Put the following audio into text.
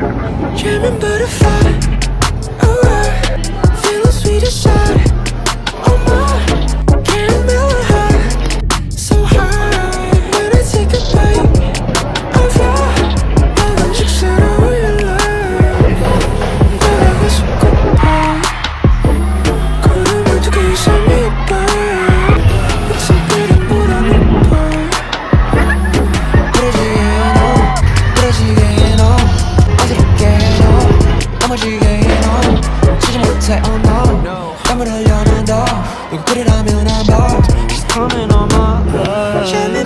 Dreaming butterfly, 지지 못해 oh no 땀을 그리라면 I'm She's coming on my love.